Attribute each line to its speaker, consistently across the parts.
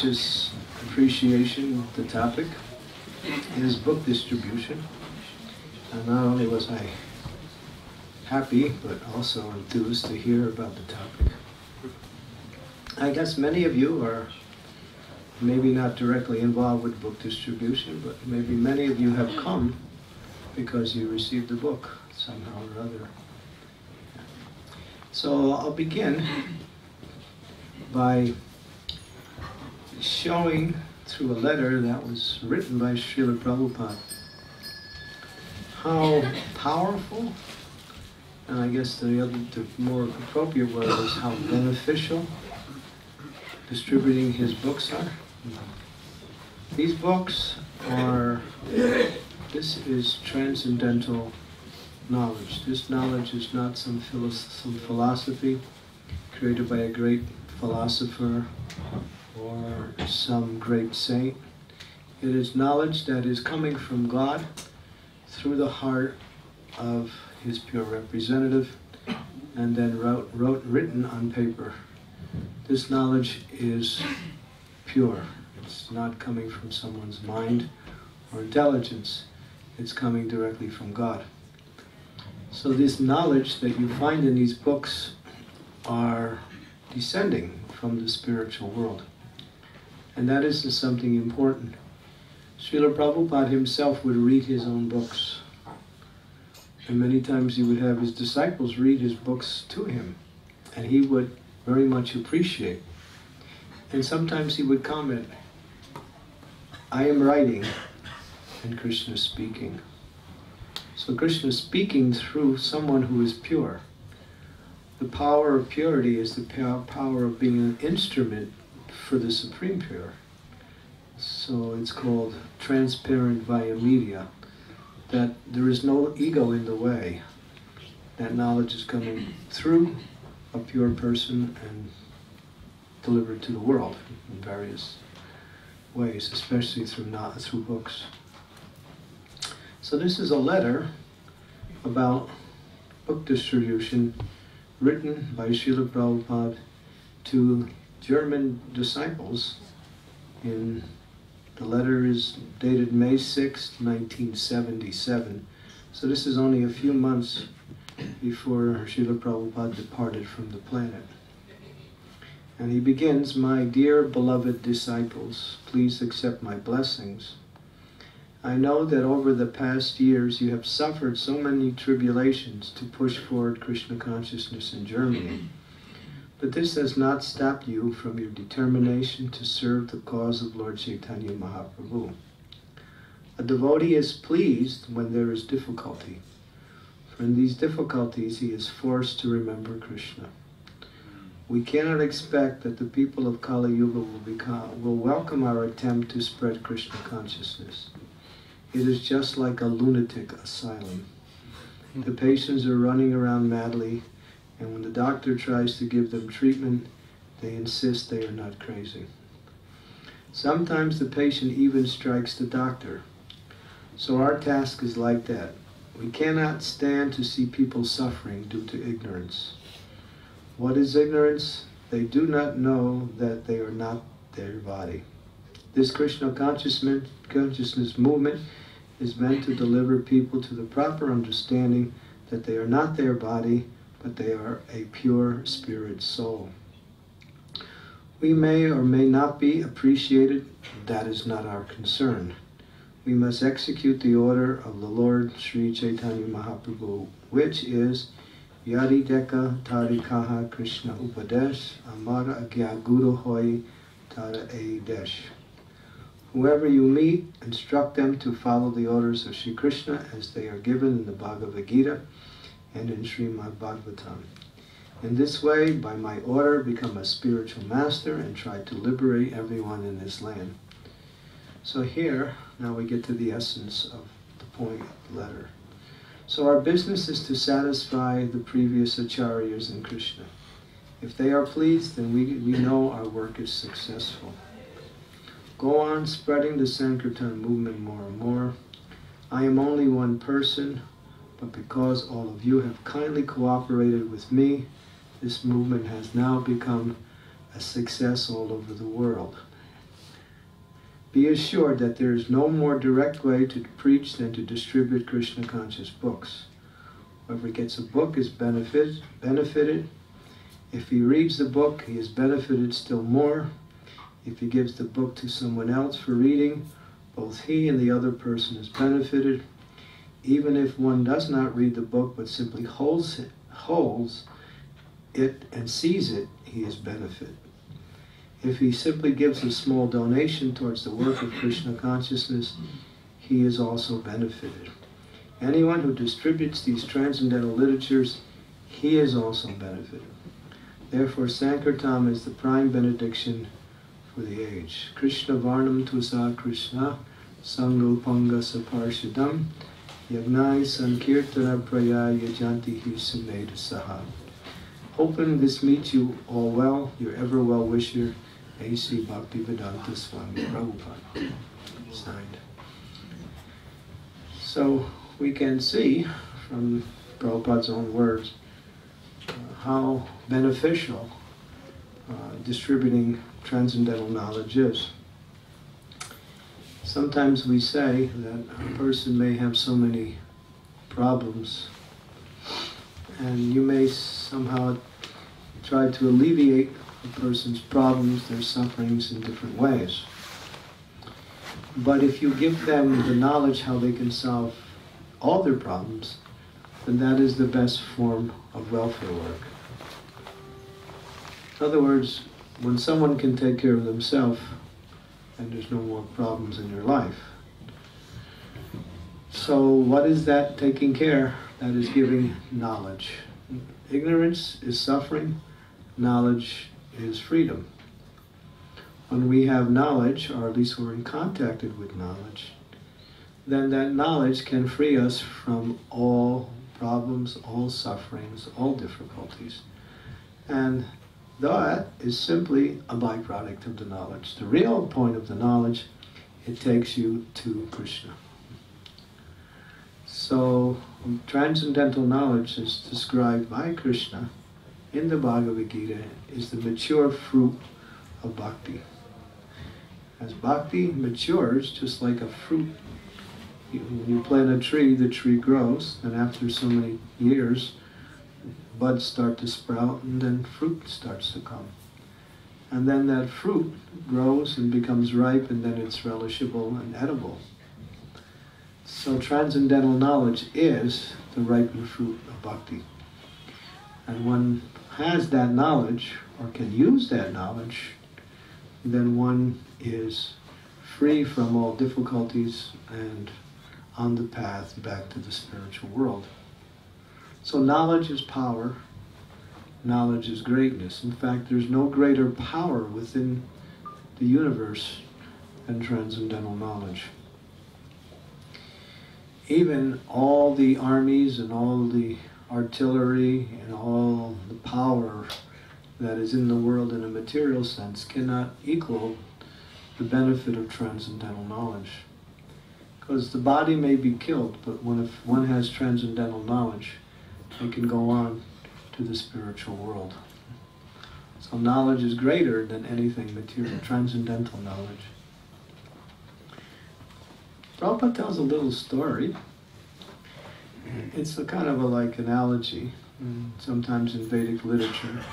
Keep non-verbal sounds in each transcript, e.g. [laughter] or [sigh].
Speaker 1: gracious appreciation of the topic is book distribution. And not only was I happy, but also enthused to hear about the topic. I guess many of you are maybe not directly involved with book distribution, but maybe many of you have come because you received a book somehow or other. So I'll begin by showing through a letter that was written by Srila Prabhupada how powerful, and I guess the other, the more appropriate word is how beneficial distributing his books are. These books are, this is transcendental knowledge. This knowledge is not some, philo- some philosophy created by a great philosopher or some great saint. It is knowledge that is coming from God through the heart of his pure representative and then wrote, wrote written on paper. This knowledge is pure. It's not coming from someone's mind or intelligence. It's coming directly from God. So this knowledge that you find in these books are descending from the spiritual world. And that is something important. Srila Prabhupada himself would read his own books. And many times he would have his disciples read his books to him. And he would very much appreciate. And sometimes he would comment, I am writing and Krishna is speaking. So Krishna is speaking through someone who is pure. The power of purity is the power of being an instrument for the Supreme Pure. So it's called transparent via media. That there is no ego in the way. That knowledge is coming through a pure person and delivered to the world in various ways, especially through not through books. So this is a letter about book distribution written by Srila Prabhupada to German disciples in the letter is dated May 6, 1977. So this is only a few months before Srila Prabhupada departed from the planet. And he begins, My dear beloved disciples, please accept my blessings. I know that over the past years you have suffered so many tribulations to push forward Krishna consciousness in Germany. But this has not stopped you from your determination to serve the cause of Lord Chaitanya Mahaprabhu. A devotee is pleased when there is difficulty, for in these difficulties he is forced to remember Krishna. We cannot expect that the people of Kali Yuga will, become, will welcome our attempt to spread Krishna consciousness. It is just like a lunatic asylum. The patients are running around madly, and when the doctor tries to give them treatment, they insist they are not crazy. Sometimes the patient even strikes the doctor. So our task is like that. We cannot stand to see people suffering due to ignorance. What is ignorance? They do not know that they are not their body. This Krishna consciousness, movement is meant to deliver people to the proper understanding that they are not their body, but they are a pure spirit soul. We may or may not be appreciated, that is not our concern. We must execute the order of the Lord Sri Chaitanya Mahaprabhu, which is Yadi Deka Tarikaha Krishna Upadesh Amara Agya Guru Hoy Tara A Desh. Whoever you meet, instruct them to follow the orders of Sri Krishna as they are given in the Bhagavad Gita and in Srimad Bhagavatam. In this way, by my order, become a spiritual master and try to liberate everyone in this land. So here, now we get to the essence of the point of the letter. So our business is to satisfy the previous acharyas in Krishna. If they are pleased, then we, we know our work is successful. Go on spreading the Sankirtan movement more and more. I am only one person, but because all of you have kindly cooperated with me, this movement has now become a success all over the world. Be assured that there is no more direct way to preach than to distribute Krishna conscious books. Whoever gets a book is benefit, benefited. If he reads the book, he is benefited still more. If he gives the book to someone else for reading, both he and the other person is benefited. Even if one does not read the book but simply holds it, holds it and sees it, he is benefited. If he simply gives a small donation towards the work of Krishna consciousness, he is also benefited. Anyone who distributes these transcendental literatures, he is also benefited. Therefore, Sankirtan is the prime benediction for the age. Krishna Varnam Tusa Krishna Sangopanga Saparshadam Yagnai Sankirtana Praya Yajanti Hi Sumeda Saha. Hoping this meets you all well, your ever well wisher, A.C. Bhaktivedanta Swami Prabhupada. Signed. So we can see from Prabhupada's own words uh, how beneficial uh, distributing transcendental knowledge is. Sometimes we say that a person may have so many problems, and you may somehow try to alleviate a person's problems, their sufferings in different ways. But if you give them the knowledge how they can solve all their problems, then that is the best form of welfare work. In other words, when someone can take care of themselves, and there's no more problems in your life. So, what is that taking care? That is giving knowledge. Ignorance is suffering, knowledge is freedom. When we have knowledge, or at least we're in contact with knowledge, then that knowledge can free us from all problems, all sufferings, all difficulties. And that is simply a byproduct of the knowledge. The real point of the knowledge, it takes you to Krishna. So, transcendental knowledge is described by Krishna in the Bhagavad Gita is the mature fruit of bhakti. As bhakti matures, just like a fruit, when you plant a tree, the tree grows, and after so many years, buds start to sprout and then fruit starts to come. And then that fruit grows and becomes ripe and then it's relishable and edible. So transcendental knowledge is the ripened fruit of bhakti. And one has that knowledge or can use that knowledge, then one is free from all difficulties and on the path back to the spiritual world. So knowledge is power, knowledge is greatness. In fact, there's no greater power within the universe than transcendental knowledge. Even all the armies and all the artillery and all the power that is in the world in a material sense cannot equal the benefit of transcendental knowledge. Because the body may be killed, but when if one has transcendental knowledge, they can go on to the spiritual world. So knowledge is greater than anything material, [clears throat] transcendental knowledge. Prabhupada tells a little story. It's a kind of a like analogy, mm, sometimes in Vedic literature.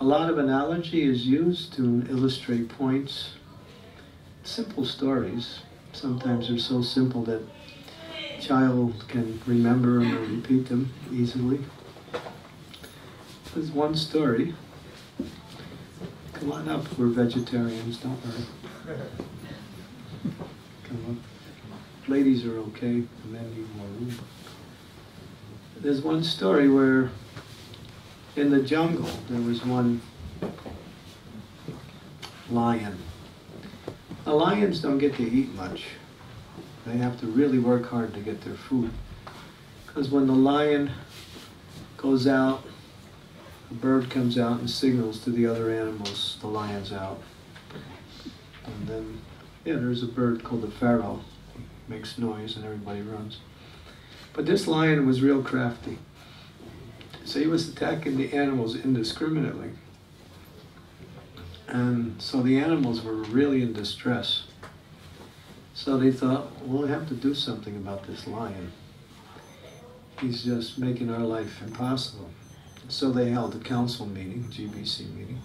Speaker 1: A lot of analogy is used to illustrate points, simple stories. Sometimes they're so simple that child can remember or repeat them easily. There's one story. Come on up, we're vegetarians, don't worry. Come up. Ladies are okay, men need more room. There's one story where in the jungle there was one lion. The lions don't get to eat much. They have to really work hard to get their food. Because when the lion goes out, a bird comes out and signals to the other animals the lion's out. And then, yeah, there's a bird called the pharaoh. Makes noise and everybody runs. But this lion was real crafty. So he was attacking the animals indiscriminately. And so the animals were really in distress. So they thought, well, we have to do something about this lion. He's just making our life impossible. So they held a council meeting, GBC meeting.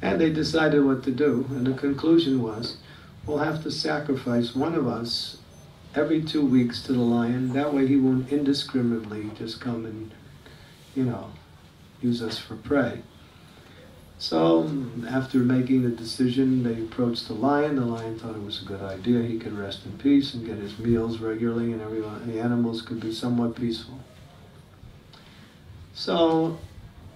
Speaker 1: And they decided what to do, and the conclusion was, we'll have to sacrifice one of us every two weeks to the lion. That way he won't indiscriminately just come and, you know, use us for prey. So after making the decision, they approached the lion. The lion thought it was a good idea. He could rest in peace and get his meals regularly, and everyone, the animals could be somewhat peaceful. So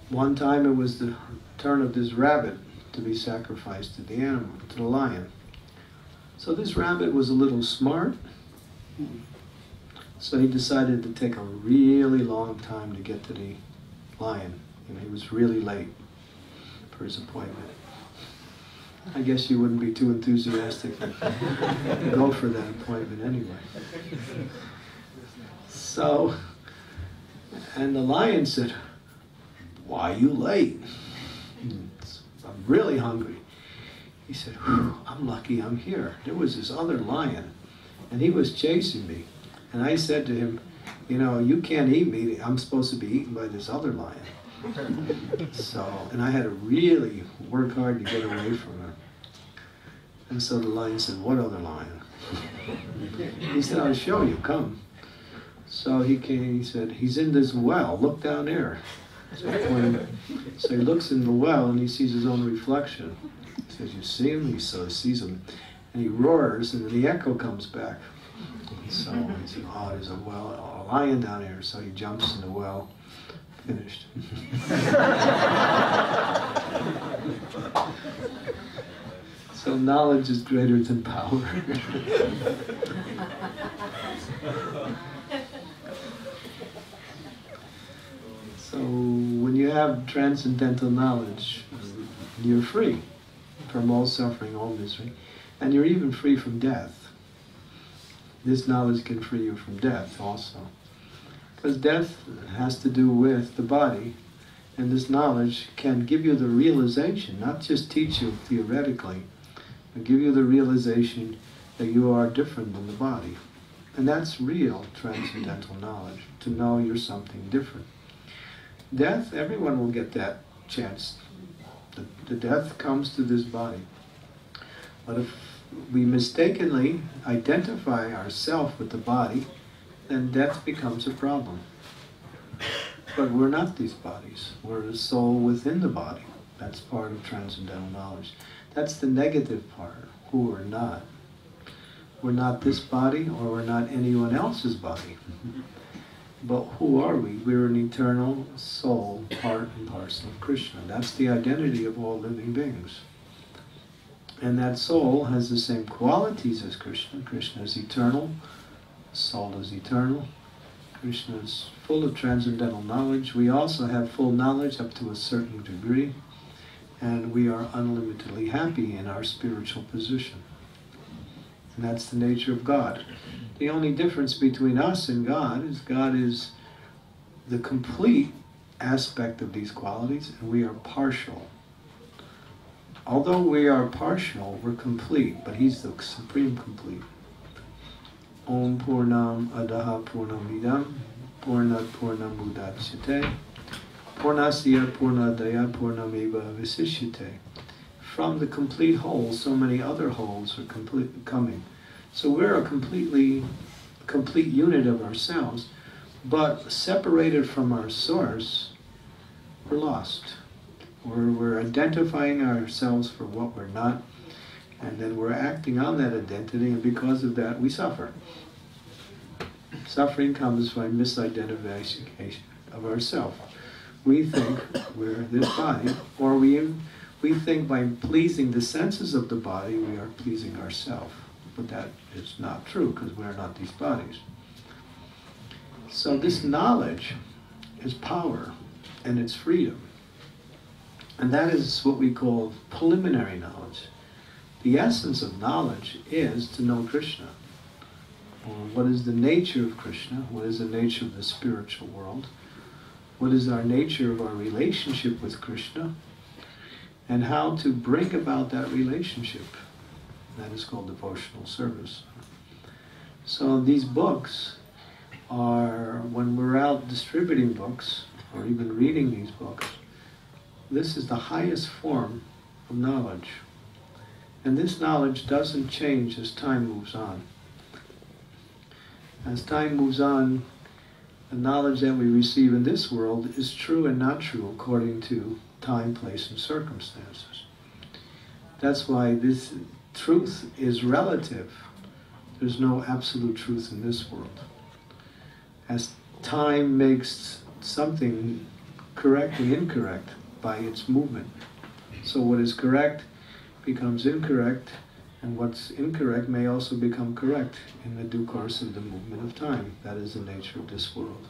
Speaker 1: one time it was the turn of this rabbit to be sacrificed to the animal, to the lion. So this rabbit was a little smart, so he decided to take a really long time to get to the lion. And he was really late for his appointment. I guess you wouldn't be too enthusiastic to [laughs] go for that appointment anyway. So, and the lion said, Why are you late? Hmm. I'm really hungry. He said, I'm lucky I'm here. There was this other lion, and he was chasing me. And I said to him, You know, you can't eat me. I'm supposed to be eaten by this other lion. So, and I had to really work hard to get away from her. And so the lion said, What other lion? he said, I'll show you, come. So he came, he said, He's in this well, look down there. So, so he looks in the well and he sees his own reflection. He says, You see him? He so he sees him. And he roars, and then the echo comes back. So he said, Oh, there's a well, a lion down here. So he jumps in the well finished. [laughs] so knowledge is greater than power. [laughs] so when you have transcendental knowledge, you're free from all suffering, all misery, and you're even free from death. This knowledge can free you from death also. Because death has to do with the body, and this knowledge can give you the realization, not just teach you theoretically, but give you the realization that you are different than the body. And that's real transcendental knowledge, to know you're something different. Death, everyone will get that chance. The, the death comes to this body. But if we mistakenly identify ourselves with the body, then death becomes a problem. But we're not these bodies. We're the soul within the body. That's part of transcendental knowledge. That's the negative part, who we're not. We're not this body or we're not anyone else's body. But who are we? We're an eternal soul, part and parcel of Krishna. That's the identity of all living beings. And that soul has the same qualities as Krishna. Krishna is eternal, soul is eternal. Krishna is full of transcendental knowledge. We also have full knowledge up to a certain degree, and we are unlimitedly happy in our spiritual position. And that's the nature of God. The only difference between us and God is God is the complete aspect of these qualities, and we are partial. Although we are partial, we're complete, but He's the supreme complete. Om Purnam Adaha Purnamidam Purnat Purnasya Purnadaya. From the complete whole, so many other wholes are complete, coming. So we're a completely complete unit of ourselves, but separated from our source, we're lost. We're, we're identifying ourselves for what we're not, and then we're acting on that identity, and because of that, we suffer. Suffering comes by misidentification of ourself. We think we're this body, or we, we think by pleasing the senses of the body, we are pleasing ourselves. But that is not true, because we're not these bodies. So this knowledge is power, and it's freedom. And that is what we call preliminary knowledge. The essence of knowledge is to know Krishna. Or what is the nature of Krishna? What is the nature of the spiritual world? What is our nature of our relationship with Krishna? And how to bring about that relationship. That is called devotional service. So these books are, when we're out distributing books, or even reading these books, this is the highest form of knowledge. And this knowledge doesn't change as time moves on. As time moves on, the knowledge that we receive in this world is true and not true according to time, place, and circumstances. That's why this truth is relative. There's no absolute truth in this world. As time makes something correctly incorrect by its movement. So what is correct becomes incorrect, and what's incorrect may also become correct in the due course of the movement of time. That is the nature of this world.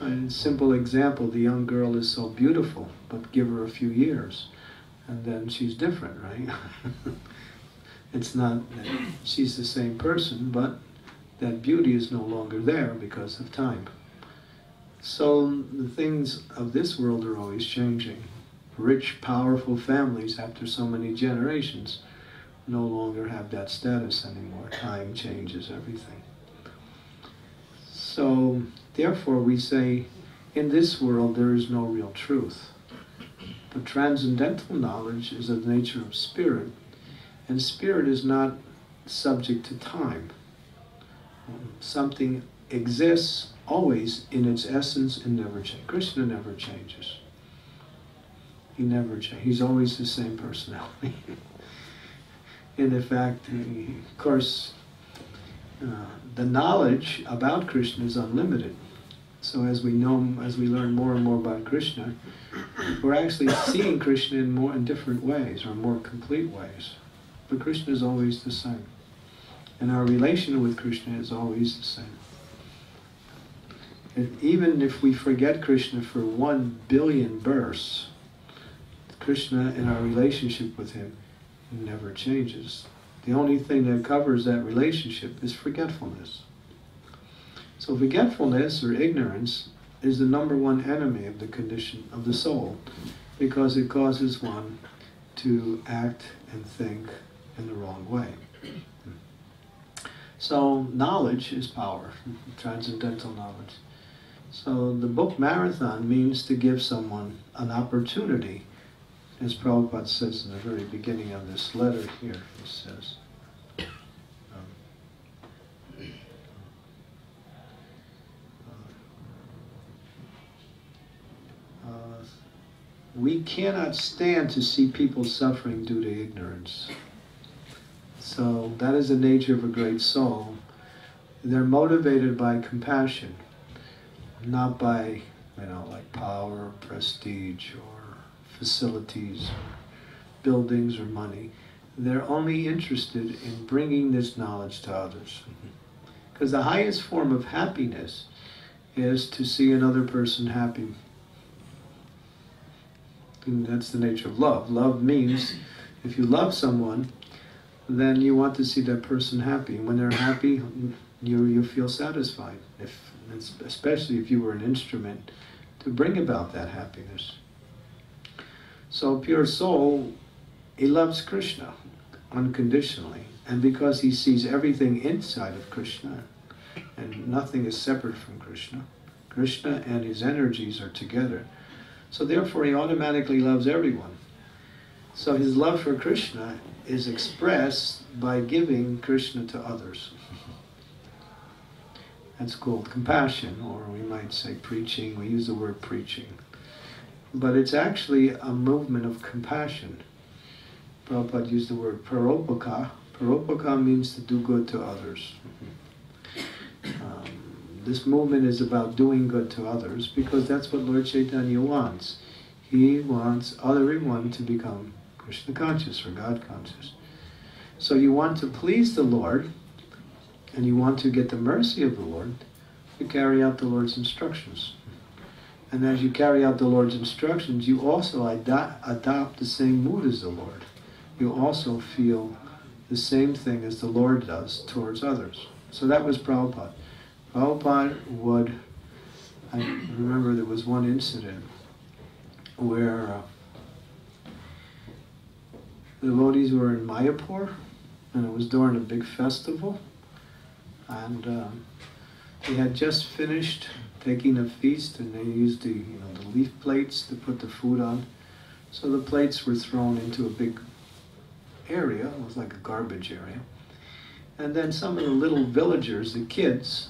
Speaker 1: A simple example, the young girl is so beautiful, but give her a few years, and then she's different, right? [laughs] it's not that she's the same person, but that beauty is no longer there because of time. So the things of this world are always changing. Rich, powerful families, after so many generations, no longer have that status anymore. Time changes everything. So, therefore, we say, in this world there is no real truth. But transcendental knowledge is of the nature of spirit, and spirit is not subject to time. Something exists always in its essence and never changes. Krishna never changes. He never changes. He's always the same personality. And [laughs] in fact, of course, uh, the knowledge about Krishna is unlimited. So as we know, as we learn more and more about Krishna, we're actually seeing Krishna in more in different ways or more complete ways. But Krishna is always the same. And our relation with Krishna is always the same. And even if we forget Krishna for one billion births, Krishna and our relationship with him never changes. The only thing that covers that relationship is forgetfulness. So forgetfulness or ignorance is the number one enemy of the condition of the soul because it causes one to act and think in the wrong way. So knowledge is power, [laughs] transcendental knowledge. So the book marathon means to give someone an opportunity as Prabhupada says in the very beginning of this letter here, he says, um, uh, we cannot stand to see people suffering due to ignorance. So that is the nature of a great soul. They're motivated by compassion, not by, you know, like power, prestige, or facilities, buildings, or money. They're only interested in bringing this knowledge to others. Because the highest form of happiness is to see another person happy. And that's the nature of love. Love means if you love someone, then you want to see that person happy. When they're happy, you, you feel satisfied. If, especially if you were an instrument to bring about that happiness. So pure soul, he loves Krishna unconditionally. And because he sees everything inside of Krishna, and nothing is separate from Krishna, Krishna and his energies are together. So therefore he automatically loves everyone. So his love for Krishna is expressed by giving Krishna to others. That's called compassion, or we might say preaching. We use the word preaching. But it's actually a movement of compassion. Prabhupada used the word paropaka. Paropaka means to do good to others. Um, this movement is about doing good to others because that's what Lord Chaitanya wants. He wants everyone to become Krishna conscious or God conscious. So you want to please the Lord and you want to get the mercy of the Lord, you carry out the Lord's instructions. And as you carry out the Lord's instructions, you also ad- adopt the same mood as the Lord. You also feel the same thing as the Lord does towards others. So that was Prabhupada. Prabhupada would, I remember there was one incident where uh, the devotees were in Mayapur, and it was during a big festival, and they had just finished taking a feast, and they used the you know the leaf plates to put the food on. So the plates were thrown into a big area. It was like a garbage area. And then some of the little villagers, the kids,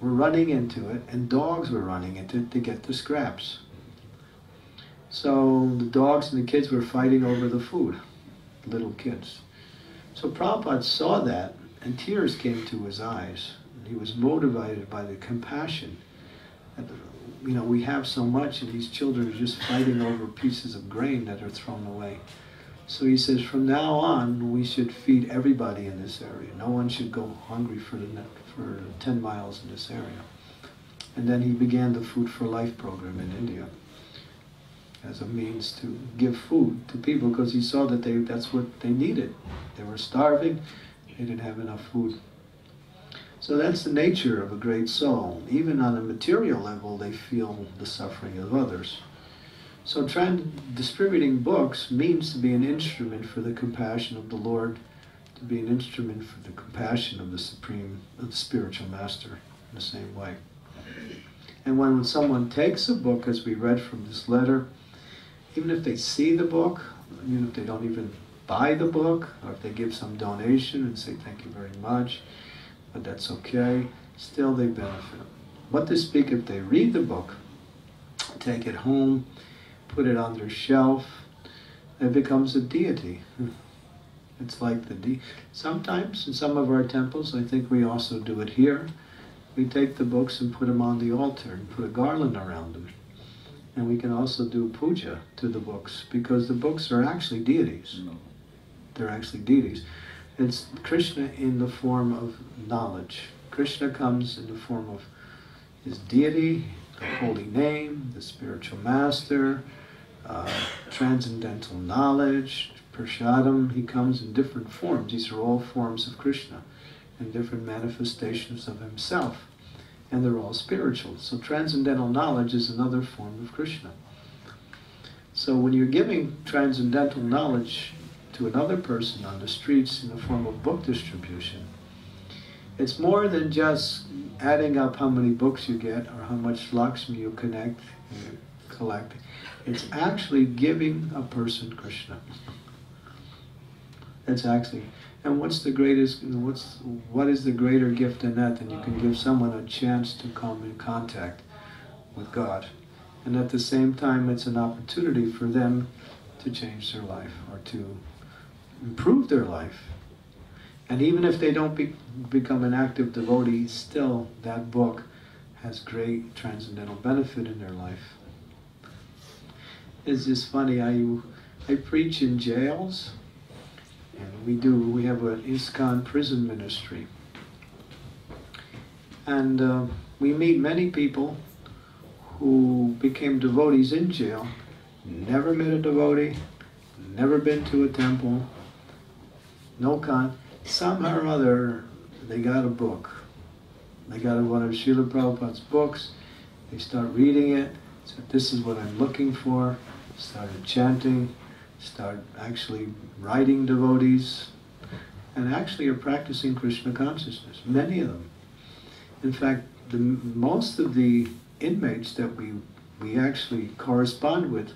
Speaker 1: were running into it, and dogs were running into it to get the scraps. So the dogs and the kids were fighting over the food, little kids. So Prabhupada saw that, and tears came to his eyes. He was motivated by the compassion. You know, we have so much, and these children are just fighting over pieces of grain that are thrown away. So he says, from now on, we should feed everybody in this area. No one should go hungry for the for 10 miles in this area. And then he began the Food for Life program in India as a means to give food to people because he saw that they that's what they needed. They were starving, they didn't have enough food. So that's the nature of a great soul. Even on a material level, they feel the suffering of others. So trying, distributing books means to be an instrument for the compassion of the Lord, to be an instrument for the compassion of the Supreme, of the spiritual master in the same way. And when someone takes a book, as we read from this letter, even if they see the book, even if they don't even buy the book, or if they give some donation and say thank you very much, but that's okay, still they benefit. What to speak if they read the book, take it home, put it on their shelf, it becomes a deity. Hmm. It's like the de- sometimes in some of our temples, I think we also do it here. We take the books and put them on the altar and put a garland around them. And we can also do puja to the books because the books are actually deities. No. They're actually deities. It's Krishna in the form of knowledge. Krishna comes in the form of his deity, the holy name, the spiritual master, uh, transcendental knowledge, prasadam. He comes in different forms. These are all forms of Krishna and different manifestations of himself and they're all spiritual. So transcendental knowledge is another form of Krishna. So when you're giving transcendental knowledge to another person on the streets in the form of book distribution, it's more than just adding up how many books you get or how much Lakshmi you connect, you collect. It's actually giving a person Krishna. It's actually and what's the greatest, what's, what is the greater gift than that than you can give someone a chance to come in contact with God? And at the same time, it's an opportunity for them to change their life or to improve their life. And even if they don't be, become an active devotee, still that book has great transcendental benefit in their life. It's just funny, I, I preach in jails and we do, we have an ISKCON prison ministry. And uh, we meet many people who became devotees in jail, never met a devotee, never been to a temple, no con. Somehow or other, they got a book. They got one of Srila Prabhupada's books. They start reading it. Said, "This is what I'm looking for." Started chanting start actually writing devotees, and actually are practicing Krishna consciousness, many of them. In fact, the, most of the inmates that we, we actually correspond with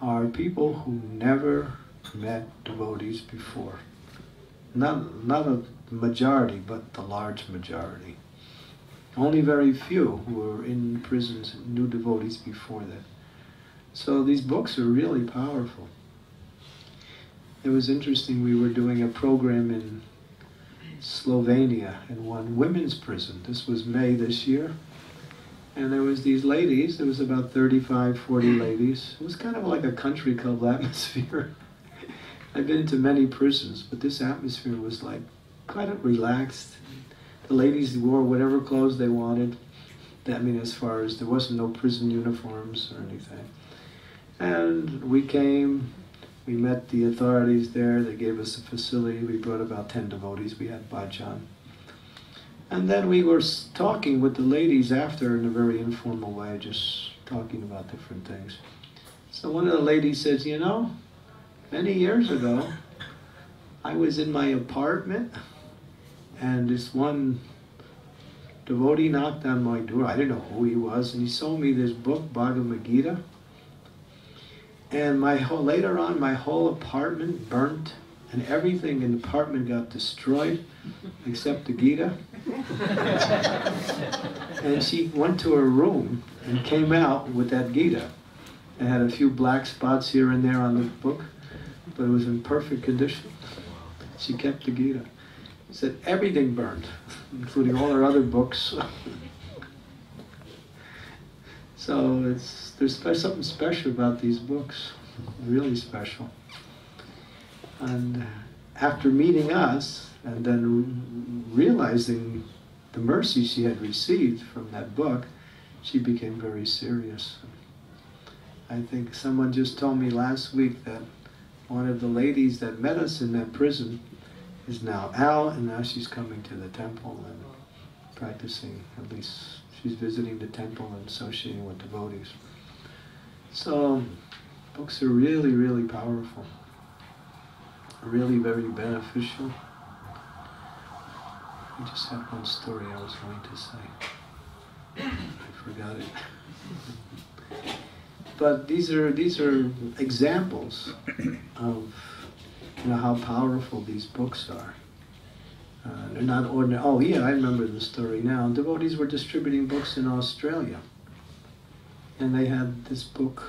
Speaker 1: are people who never met devotees before. Not, not a majority, but the large majority. Only very few who were in prisons knew devotees before that. So these books are really powerful. It was interesting, we were doing a program in Slovenia in one women's prison. This was May this year. And there was these ladies, there was about 35, 40 ladies. It was kind of like a country club [laughs] atmosphere. I've been to many prisons, but this atmosphere was like quite relaxed. The ladies wore whatever clothes they wanted. I mean, as far as there wasn't no prison uniforms or anything. And we came, we met the authorities there. They gave us a facility. We brought about 10 devotees. We had bhajan. And then we were talking with the ladies after in a very informal way, just talking about different things. So one of the ladies says, You know, many years ago, I was in my apartment and this one devotee knocked on my door. I didn't know who he was, and he sold me this book, Bhagavad Gita. And my whole, later on, my whole apartment burnt, and everything in the apartment got destroyed, except the Gita. and she went to her room and came out with that Gita. It had a few black spots here and there on the book, but it was in perfect condition. She kept the Gita. She Said everything burned, including all her other books. [laughs] so it's there's something special about these books, really special. And after meeting us and then realizing the mercy she had received from that book, she became very serious. I think someone just told me last week that one of the ladies that met us in that prison is now out, and now she's coming to the temple and practicing. At least she's visiting the temple and associating with devotees. So, books are really, really powerful, really very beneficial. I just had one story I was going to say. I forgot it. [laughs] but these are these are examples of you know how powerful these books are. Uh, they're not ordinary. Oh yeah, I remember the story now. Devotees were distributing books in Australia, and they had this book,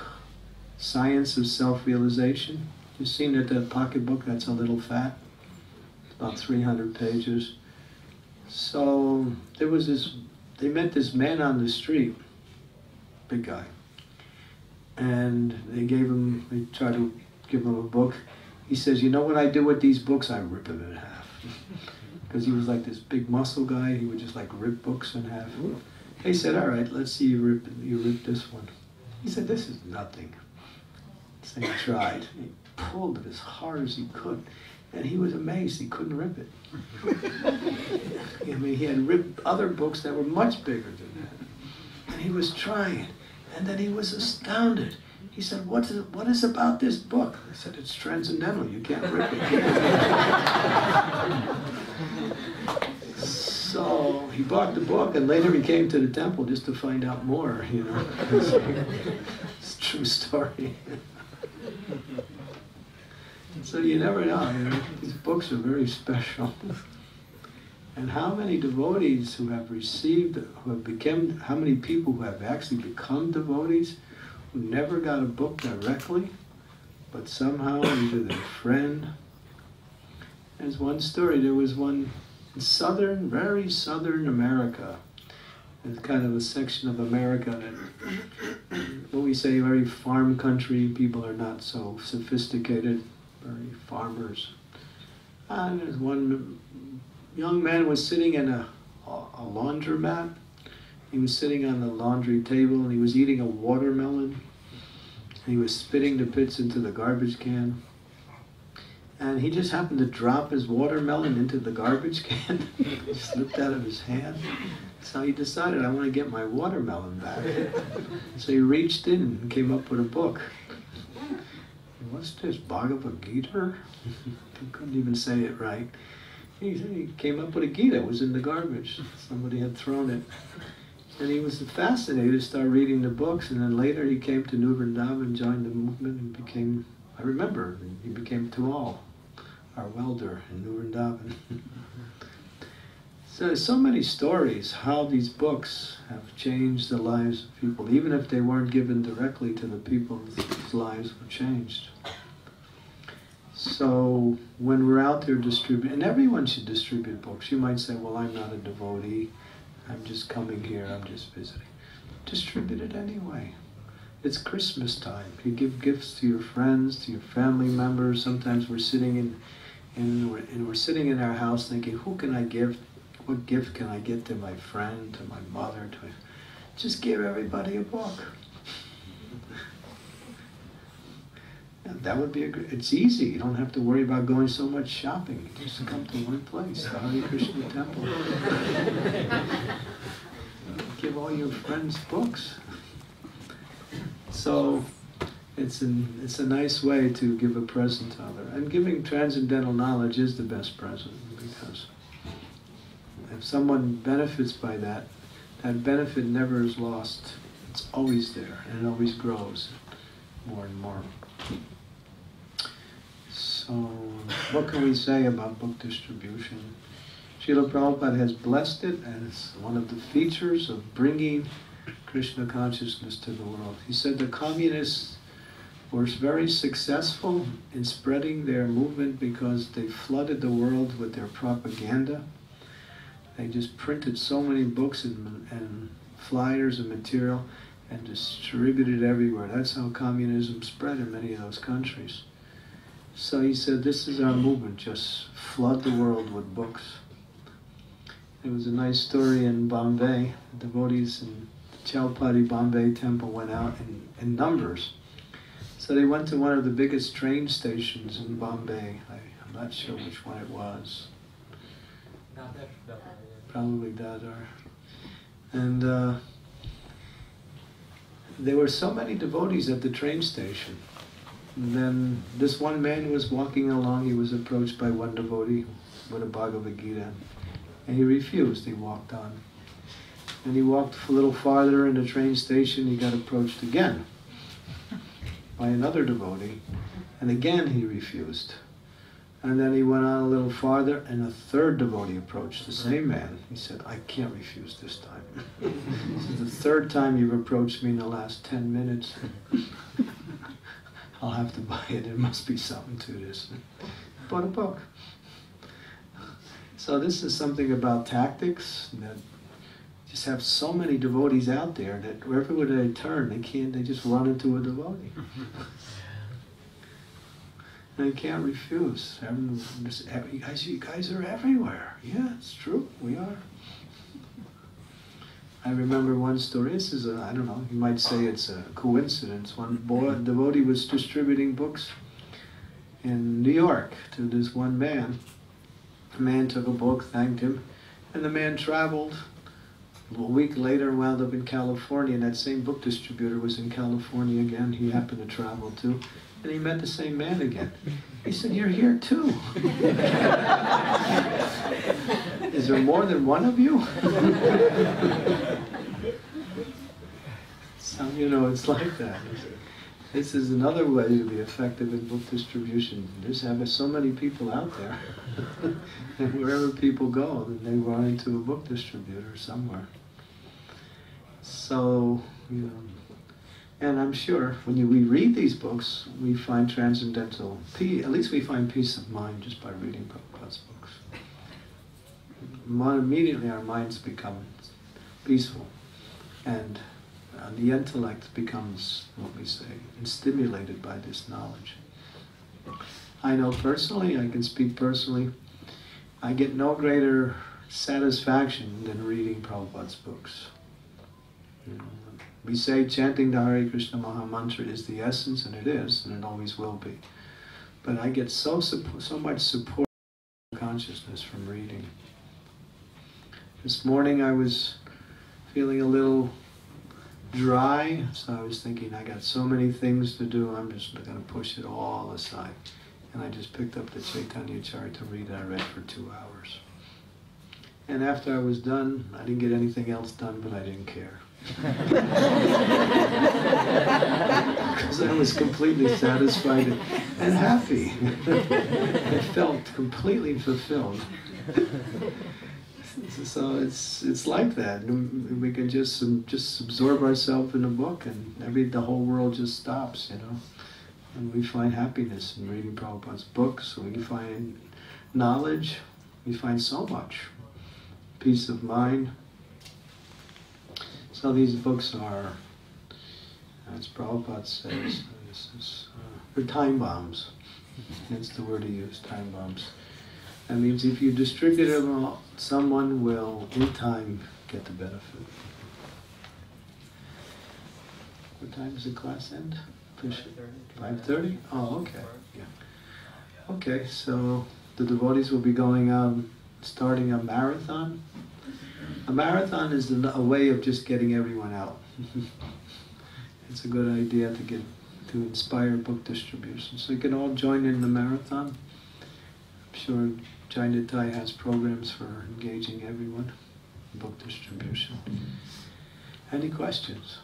Speaker 1: Science of Self-Realization. You've seen it, that pocket book that's a little fat. About 300 pages. So there was this. They met this man on the street, big guy, and they gave him. They tried to give him a book he says, You know what I do with these books? I rip them in half. [laughs] Because he was like this big muscle guy, he would just like rip books in half. He said, All right, let's see you rip, you rip this one. He said, This is nothing. So he tried. He pulled it as hard as he could. And he was amazed he couldn't rip it. [laughs] I mean, he had ripped other books that were much bigger than that. And he was trying. And then he was astounded. He said, what is, what is about this book? I said, it's transcendental. You can't rip it. [laughs] so he bought the book, and later he came to the temple just to find out more, you know. [laughs] it's a true story. [laughs] so you never know. You know. These books are very special. And how many devotees who have received, who have become, how many people who have actually become devotees, who never got a book directly, but somehow either their friend. There's one story, there was one in southern, very southern America. It's kind of a section of America that, what we say, very farm country, people are not so sophisticated, very farmers. And there's one young man was sitting in a, a laundromat he was sitting on the laundry table and he was eating a watermelon. He was spitting the pits into the garbage can. And he just happened to drop his watermelon into the garbage can. [laughs] it slipped out of his hand. So he decided, I want to get my watermelon back. So he reached in and came up with a book. What's this, Bhagavad Gita? [laughs] he couldn't even say it right. He, he came up with a Gita. It was in the garbage. Somebody had thrown it. And he was fascinated to start reading the books, and then later he came to New Vrindavan, joined the movement, and became, I remember, he became Tual, our welder in New Vrindavan. So there's so many stories how these books have changed the lives of people, even if they weren't given directly to the people whose lives were changed. So when we're out there distributing, and everyone should distribute books. You might say, well, I'm not a devotee. I'm just coming here. I'm just visiting. Distribute it anyway. It's Christmas time. You give gifts to your friends, to your family members. Sometimes we're sitting in, and we're, and we're sitting in our house thinking, who can I give? What gift can I get to my friend, to my mother? To just give everybody a book. [laughs] that would be a good. It's easy. You don't have to worry about going so much shopping. You just come to one place, the Hare Krishna Temple. [laughs] Give all your friends books. So it's an it's a nice way to give a present to other. And giving transcendental knowledge is the best present because if someone benefits by that, that benefit never is lost. It's always there and it always grows more and more. So, what can we say about book distribution? Srila Prabhupada has blessed it as one of the features of bringing Krishna consciousness to the world. He said the communists were very successful in spreading their movement because they flooded the world with their propaganda. They just printed so many books and, and flyers and material and distributed everywhere. That's how communism spread in many of those countries. So he said, This is our movement, just flood the world with books. There was a nice story in Bombay. The Devotees in Chowpatty Bombay temple went out in, in numbers. So they went to one of the biggest train stations in Bombay. I, am not sure which one it was. Probably Dadar. And uh, there were so many devotees at the train station. And then this one man was walking along, he was approached by one devotee with a Bhagavad Gita. And he refused, he walked on. And he walked a little farther in the train station, he got approached again by another devotee. And again he refused. And then he went on a little farther, and a third devotee approached the same man. He said, I can't refuse this time. this is the third time you've approached me in the last 10 minutes. [laughs] I'll have to buy it. There must be something to this. Bought a book. So this is something about tactics that just have so many devotees out there that wherever they turn, they can't. They just run into a devotee. [laughs] they can't refuse. You guys, you guys are everywhere. Yeah, it's true. We are. I remember one story. This is a, I don't know, you might say it's a coincidence. One boy, devotee was distributing books in New York to this one man. The man took a book, thanked him, and the man traveled. A week later, wound up in California, and that same book distributor was in California again. He happened to travel too, and he met the same man again. He said, "You're here too." [laughs] Is there more than one of you? so, you know, it's like that. This is another way to be effective in book distribution. There's have so many people out there. [laughs] and wherever people go, they run into a book distributor somewhere. So, you know, and I'm sure when you, we read these books, we find transcendental peace, at least we find peace of mind just by reading Prabhupada's books. Immediately our minds become peaceful and uh, the intellect becomes, what we say, stimulated by this knowledge. I know personally, I can speak personally, I get no greater satisfaction than reading Prabhupada's books. We say chanting the Hare Krishna Maha Mantra is the essence, and it is, and it always will be. But I get so so much support consciousness from reading. This morning I was feeling a little dry, so I was thinking I got so many things to do, I'm just going to push it all aside. And I just picked up the Chaitanya Charitamrita I read for two hours. And after I was done, I didn't get anything else done, but I didn't care. Because I was completely satisfied and happy. I felt completely fulfilled. so it's it's like that. We can just just absorb ourselves in a book, and every the whole world just stops, you know. And we find happiness in reading Prabhupada's books. We find knowledge. We find so much peace of mind. So these books are, as Prabhupada says, this is, uh, they're time bombs. That's the word he used, time bombs. That means if you distribute them, someone will, in time, get the benefit. What time does the class end? Five thirty. Oh, okay. Yeah. Okay, so the devotees will be going out, starting a marathon. A marathon is a way of just getting everyone out. [laughs] it's a good idea to get to inspire book distribution. So you can all join in the marathon. I'm sure Jainatai has programs for engaging everyone in book distribution. Any questions,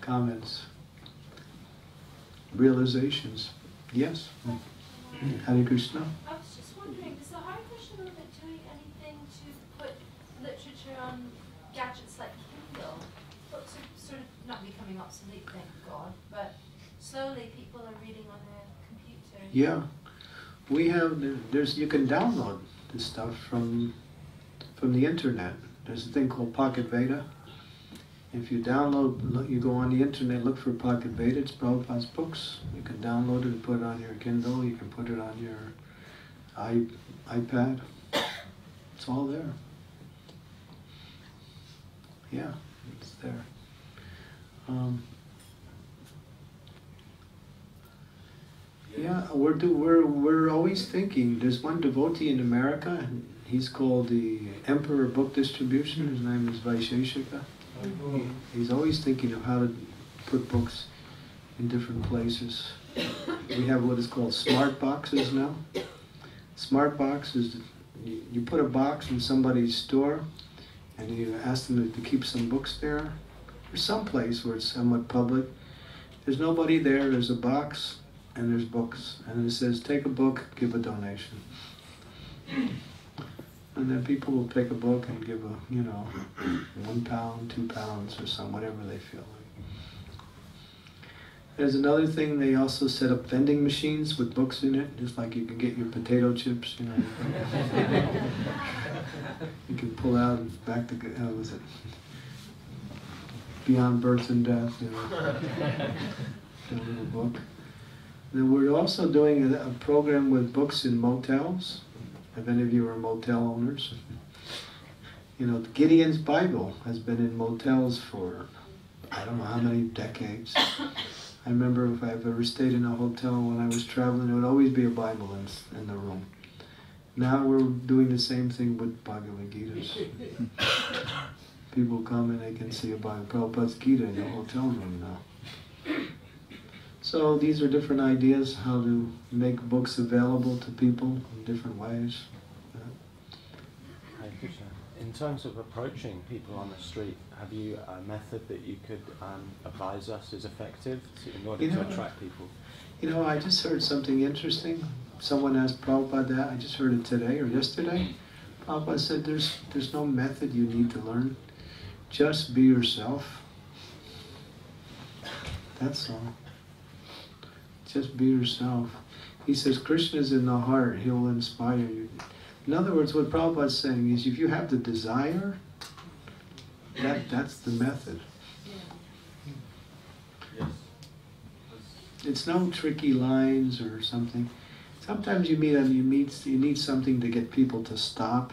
Speaker 1: comments, realizations? Yes? Hare Krishna?
Speaker 2: I was just wondering, does the Hare Krishna movement doing anything to put literature gadgets like Kindle? Are sort of not becoming obsolete, thank God, but slowly people are reading on their computer.
Speaker 1: Yeah, we have there's you can download this stuff from from the internet. There's a thing called Pocket Veda. If you download, you go on the internet, look for Pocket Veda. It's Prabhupada's books. You can download it and put it on your Kindle. You can put it on your iPad. It's all there. Yeah, it's there. Um, Yeah, we're do, we're we're always thinking. There's one devotee in America. And he's called the Emperor Book Distribution. His name is Vaisheshika. He, he's always thinking of how to put books in different places. We have what is called smart boxes now. Smart box is you, you put a box in somebody's store, and you ask them to keep some books there, or some place where it's somewhat public. There's nobody there. There's a box and there's books, and it says, take a book, give a donation. And then people will take a book and give a, you know, one pound, two pounds, or some, whatever they feel like. There's another thing, they also set up vending machines with books in it, just like you can get your potato chips, you know. [laughs] you can pull out and back the, uh, was it? Beyond Birth and Death, you know. a little book. Then we're also doing a, a, program with books in motels. If any of you are motel owners, you know, Gideon's Bible has been in motels for I don't know how many decades. I remember if I've ever stayed in a hotel when I was traveling, there would always be a Bible in, in the room. Now we're doing the same thing with Bhagavad Gita's. [laughs] People come and they can see a Bible, Prabhupada's Gita in the hotel room now. So these are different ideas how to make books available to people in different ways.
Speaker 3: In terms of approaching people on the street, have you a method that you could um, advise us is effective to, in order you know, to attract people?
Speaker 1: You know, I just heard something interesting. Someone asked Prabhupada that. I just heard it today or yesterday. Prabhupada said there's, there's no method you need to learn. Just be yourself. That's all. Just be yourself. He says Krishna is in the heart. He will inspire you. In other words, what Prabhupada is saying is if you have the desire, that, that's the method. It's no tricky lines or something. Sometimes you meet you meet you need something to get people to stop.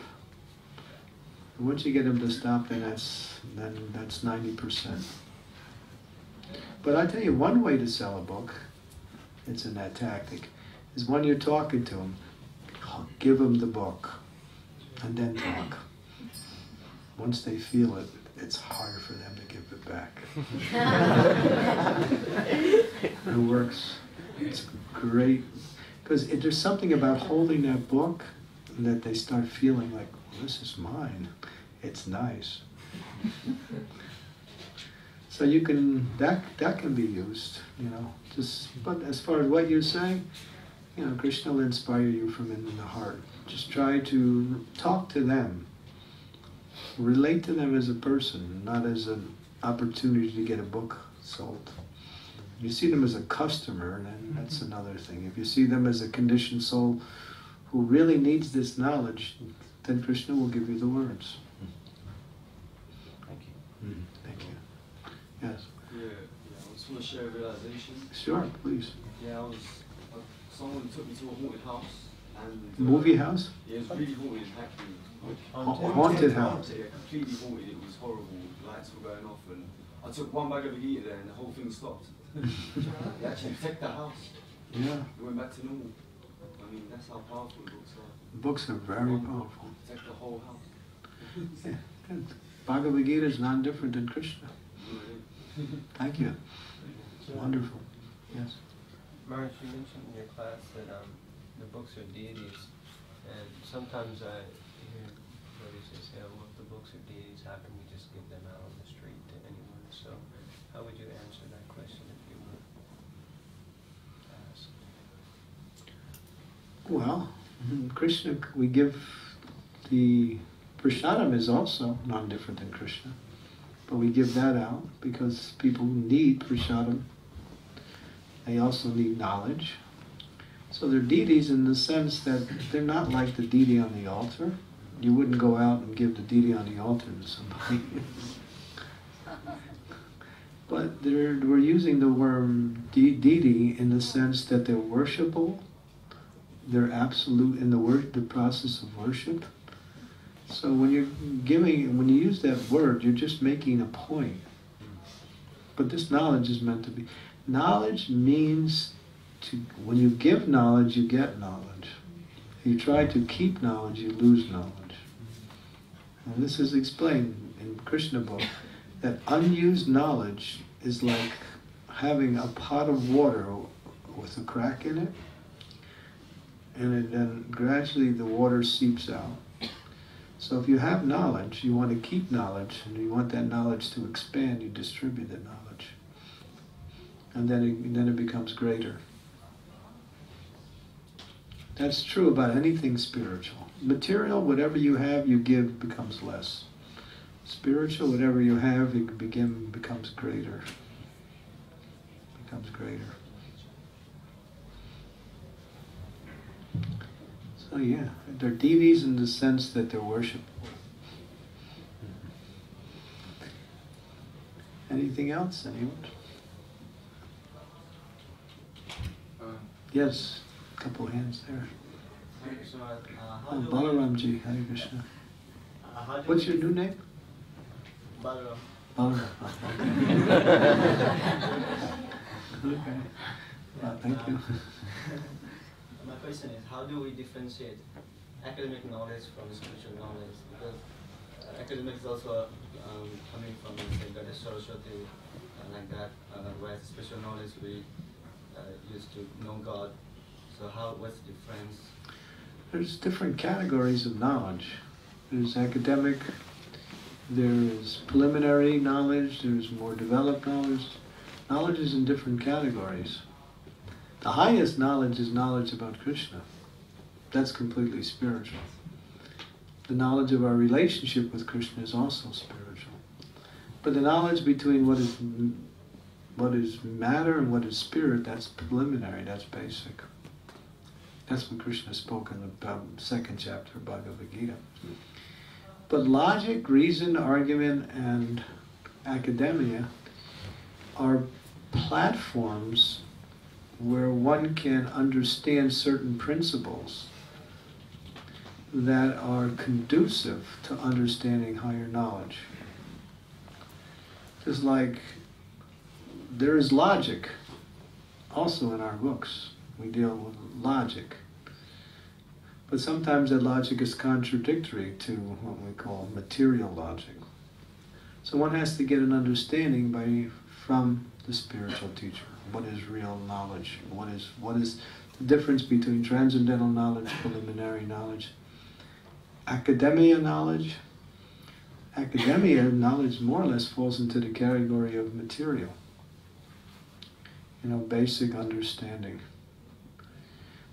Speaker 1: And once you get them to stop, then that's then that's ninety percent. But I tell you, one way to sell a book it's in that tactic, is when you're talking to them, give them the book and then talk. Once they feel it, it's harder for them to give it back. [laughs] it works. It's great. Because there's something about holding that book that they start feeling like, well, this is mine. It's nice. So you can that that can be used, you know. Just but as far as what you're saying, you know, Krishna will inspire you from in the heart. Just try to talk to them. relate to them as a person, not as an opportunity to get a book sold. You see them as a customer, then mm-hmm. that's another thing. If you see them as a conditioned soul who really needs this knowledge, then Krishna will give you the words.
Speaker 3: Thank you. Mm-hmm.
Speaker 1: Thank you. Yes.
Speaker 4: Yeah, yeah. I just want to share a realization.
Speaker 1: Sure, please.
Speaker 4: Yeah, I was. Someone took me to a haunted house. And uh,
Speaker 1: Movie house?
Speaker 4: Yeah, it was really haunted, actually.
Speaker 1: Ha- haunted house.
Speaker 4: Yeah, completely haunted. It was horrible. Lights were going off, and I took one Bhagavad Gita there, and the whole thing stopped. [laughs] they actually protect the house.
Speaker 1: Yeah.
Speaker 4: It went back to normal. I mean, that's how powerful the books are.
Speaker 1: Books are very powerful.
Speaker 4: Protect the whole house.
Speaker 1: Yeah, good. Bhagavad Gita is non different than Krishna. [laughs] Thank you. Wonderful. Yes.
Speaker 5: Maharaj, you mentioned in your class that um, the books are deities, and sometimes I hear devotees say, oh, well, if the books are deities, how can we just give them out on the street to anyone? So, how would you answer that question if you would ask?
Speaker 1: Well, [laughs] Krishna, we give the prasadam is also non different than Krishna. But we give that out because people need prasadam. They also need knowledge. So they're deities in the sense that they're not like the deity on the altar. You wouldn't go out and give the deity on the altar to somebody. [laughs] but we're using the word de- deity in the sense that they're worshipable, they're absolute in the word, the process of worship. So when you're giving, when you use that word, you're just making a point. But this knowledge is meant to be. Knowledge means to, when you give knowledge, you get knowledge. You try to keep knowledge, you lose knowledge. And this is explained in Krishna book that unused knowledge is like having a pot of water with a crack in it, and then gradually the water seeps out. So if you have knowledge, you want to keep knowledge, and you want that knowledge to expand, you distribute that knowledge. And then it, then it becomes greater. That's true about anything spiritual. Material, whatever you have, you give becomes less. Spiritual, whatever you have, it begin, becomes greater. Becomes greater. So yeah, they're deities in the sense that they're worshipable. Anything else, anyone?
Speaker 6: Uh,
Speaker 1: Yes, a couple of hands there.
Speaker 6: so, uh,
Speaker 1: Oh, Balaramji, Hare Krishna.
Speaker 6: uh,
Speaker 1: What's your new name?
Speaker 6: Balaram.
Speaker 1: Balaram. [laughs] okay. Well, thank you.
Speaker 6: My question is, how do we differentiate academic knowledge from spiritual knowledge? Because uh, academic is also um, coming from, say, Goddess Saraswati, uh, like that, uh, whereas spiritual knowledge we uh, Uh, used to know God. So how, what's the difference?
Speaker 1: There's different categories of knowledge. There's academic, there's preliminary knowledge, there's more developed knowledge. Knowledge is in different categories. The highest knowledge is knowledge about Krishna. That's completely spiritual. The knowledge of our relationship with Krishna is also spiritual. But the knowledge between what is what is matter and what is spirit, that's preliminary, that's basic. That's what Krishna spoke in the um, second chapter of Bhagavad Gita. But logic, reason, argument, and academia are platforms where one can understand certain principles that are conducive to understanding higher knowledge. Just like there is logic also in our books. We deal with logic. But sometimes that logic is contradictory to what we call material logic. So one has to get an understanding by from the spiritual teacher. What is real knowledge? What is what is the difference between transcendental knowledge, preliminary knowledge, academia knowledge? Academia knowledge more or less falls into the category of material. You know, basic understanding.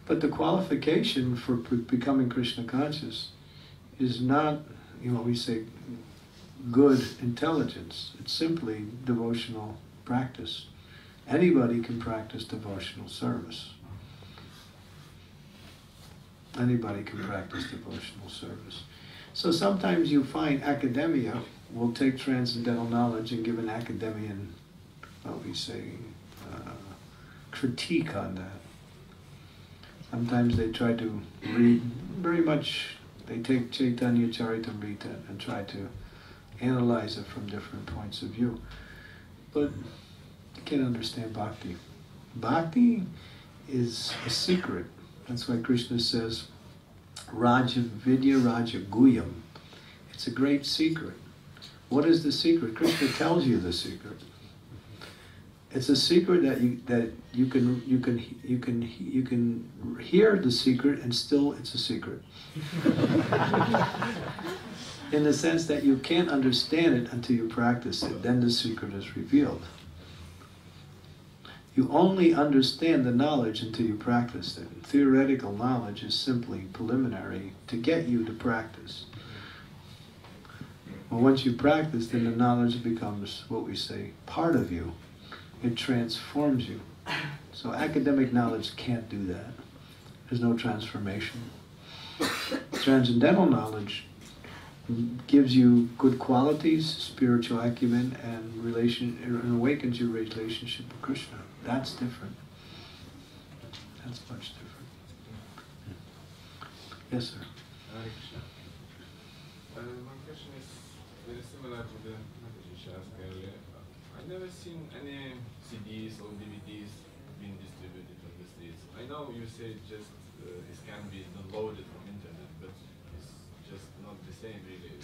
Speaker 1: But the qualification for becoming Krishna conscious is not, you know, we say good intelligence. It's simply devotional practice. Anybody can practice devotional service. Anybody can practice devotional service. So sometimes you find academia will take transcendental knowledge and give an academian, what we say, critique on that. Sometimes they try to read very much, they take Chaitanya Charitamrita and try to analyze it from different points of view. But you can't understand bhakti. Bhakti is a secret. That's why Krishna says, Raja Vidya Raja Guhyam. It's a great secret. What is the secret? Krishna tells you the secret. It's a secret that you that you can you can you can you can hear the secret and still it's a secret. [laughs] In the sense that you can't understand it until you practice it, then the secret is revealed. You only understand the knowledge until you practice it. Theoretical knowledge is simply preliminary to get you to practice. Well, once you practice, then the knowledge becomes what we say part of you. It transforms you. So academic knowledge can't do that. There's no transformation. Transcendental knowledge gives you good qualities, spiritual acumen, and relation and awakens your relationship with Krishna. That's different. That's much different. Yes, sir.
Speaker 7: Uh, my question is very similar to the message you asked earlier. I never seen any CDs or DVDs being distributed on the streets. I know you say just uh, it can be downloaded from internet, but it's just not the same really.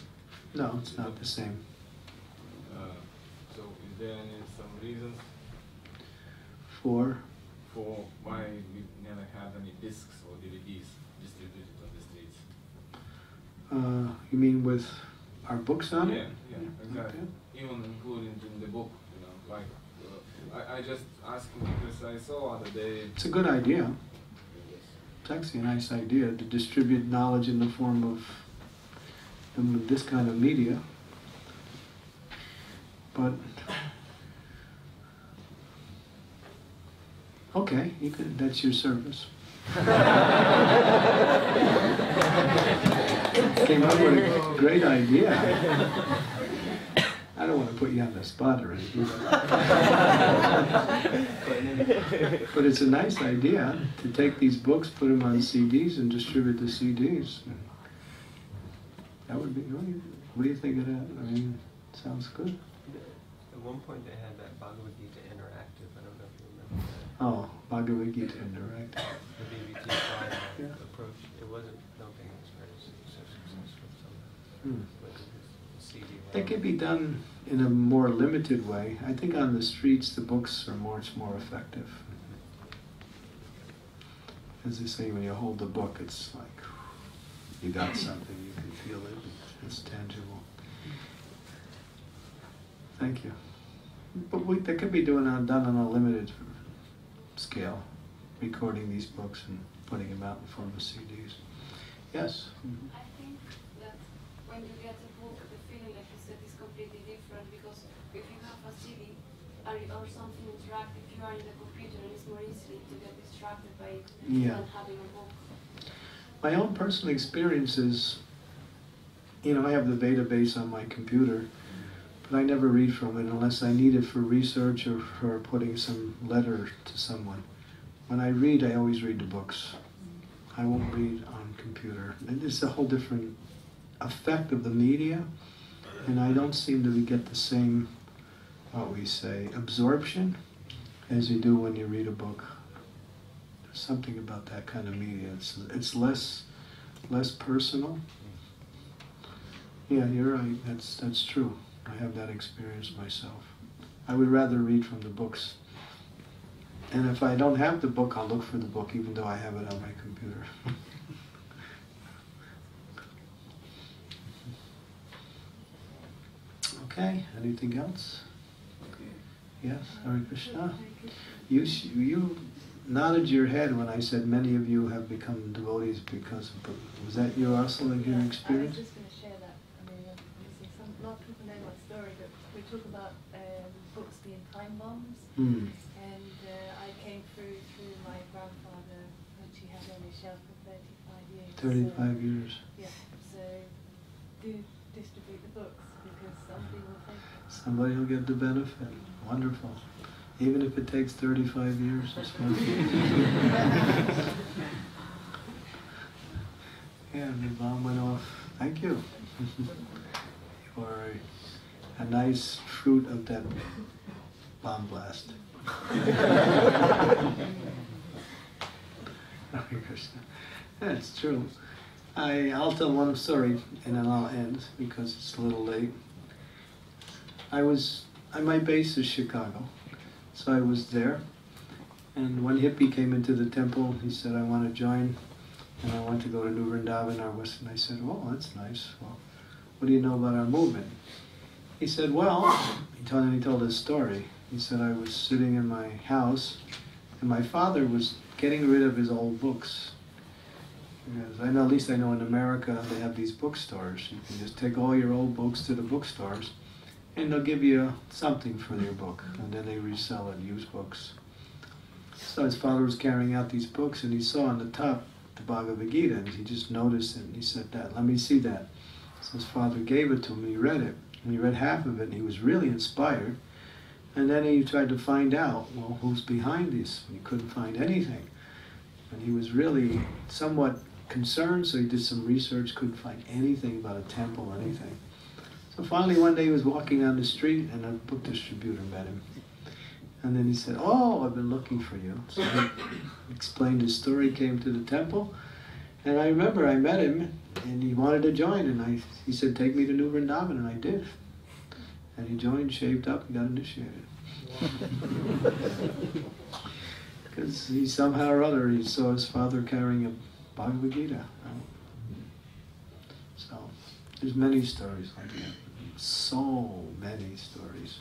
Speaker 1: No, it's not the same.
Speaker 7: Uh, so is there any some reasons
Speaker 1: For
Speaker 7: for why we never have any discs or DVDs distributed on the streets?
Speaker 1: uh, you mean with our books on
Speaker 7: yeah,
Speaker 1: it?
Speaker 7: yeah, exactly. Even including in the book, like uh, I, I just asking because I saw other day.
Speaker 1: It's a good idea. It's actually a nice idea to distribute knowledge in the form of in this kind of media. But okay, you could. That's your service. [laughs] Came up with a great idea. I don't want to put you on the spot or anything. [laughs] But it's a nice idea to take these books, put them on CDs, and distribute the CDs. That would be, what do you, what do you think of that? I mean, sounds good.
Speaker 5: At one point they had that Bhagavad Gita interactive. I don't know if you remember that.
Speaker 1: Oh, Bhagavad Gita interactive.
Speaker 5: The BBT
Speaker 1: Yeah.
Speaker 5: approach. It wasn't. I don't think it was very so successful somehow.
Speaker 1: Hmm.
Speaker 5: Like.
Speaker 1: That could be done in a more limited way. I think on the streets, the books are much more effective. As they say, when you hold the book, it's like you got something, you can feel it, it's tangible. Thank you. But we, that could be doing on, done on a limited scale, recording these books and putting them out in form of CDs. Yes? Mhm.
Speaker 8: I think that when you get a book, the feeling, like you said, is completely different because if you have a CD or, or something interactive, you are in the computer and it's more easy to get distracted by it
Speaker 1: Yeah.
Speaker 8: than having a book.
Speaker 1: My own personal experience is, you know, I have the database on my computer, but I never read from it unless I need it for research or for putting some letter to someone. When I read, I always read the books. I won't read on computer. And It's a whole different effect of the media, and I don't seem to get the same, what we say, absorption as you do when you read a book. There's something about that kind of media. It's, it's less less personal. Yeah, you're right. That's that's true. I have that experience myself. I would rather read from the books. And if I don't have the book, I'll look for the book, even though I have it on my computer. [laughs] okay. Anything else? Yes, Hare Krishna. You you nodded your head when I said many of you have become devotees because of was that your also like your experience?
Speaker 9: I was just going to share that. I mean, see, some, not talking about my story, but we talk about um, books being time bombs.
Speaker 1: Hmm.
Speaker 9: And uh, I came through through my grandfather, which he had on his shelf for 35 years. so-
Speaker 1: 35 years.
Speaker 9: Yeah, so do distribute the books because somebody will take it.
Speaker 1: Somebody will get the benefit. Wonderful. Even if it takes 35 years, it's fine. [laughs] yeah, the bomb went off. Thank you. [laughs] you are a, a nice fruit of that bomb blast. [laughs] Oh, Hare Krishna. That's true. I, I'll tell one story and then I'll end because it's a little late. I was, my base is Chicago, so I was there. And one hippie came into the temple. He said, "I want to join, and I want to go to New Vrindavan." I was, and I said, "Oh, that's nice. Well, what do you know about our movement?" He said, "Well," he told, he told his story. He said, "I was sitting in my house, and my father was getting rid of his old books." Because I know, at least I know in America, they have these bookstores. You can just take all your old books to the bookstores, and they'll give you something for their book, and then they resell it, used books. So his father was carrying out these books, and he saw on the top the Bhagavad Gita, and he just noticed it, and he said, "That, let me see that." So his father gave it to him, and he read it, and he read half of it, and he was really inspired. And then he tried to find out, well, who's behind this? And he couldn't find anything. And he was really somewhat concerned, so he did some research, couldn't find anything about a temple, or anything. So finally, one day he was walking down the street, and a book distributor met him. And then he said, "Oh, I've been looking for you." So he [coughs] explained his story, came to the temple, and I remember I met him, and he wanted to join, and I he said, "Take me to New Vrindavan," and I did. And he joined, shaved up, and got initiated. [laughs] Because he somehow or other he saw his father carrying a Bhagavad Gita. right? So there's many stories like that. So many stories.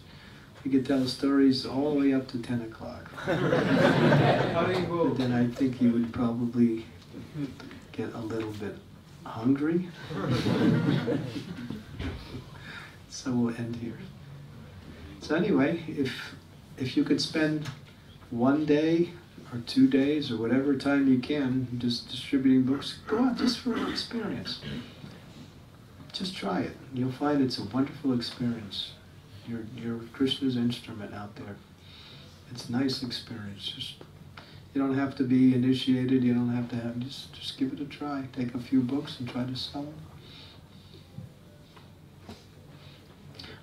Speaker 1: We could tell stories all the way up to 10 o'clock. [laughs] then I think he would probably get a little bit hungry. [laughs] so we'll end here. So anyway, if if you could spend one day or two days or whatever time you can just distributing books, go out just for an experience. Just try it. You'll find it's a wonderful experience. You're, you're Krishna's instrument out there. It's a nice experience. Just you don't have to be initiated. You don't have to have just just give it a try. Take a few books and try to sell them.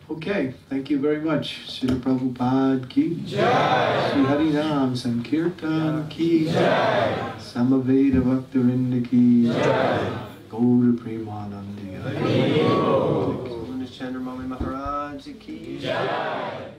Speaker 1: Okay, thank you very much. Srila Prabhupada ki Jai. Sri Harinam Sankirtan ki Jai. Samaveta Bhakta-vrinda ki Jai. Gaura Jai.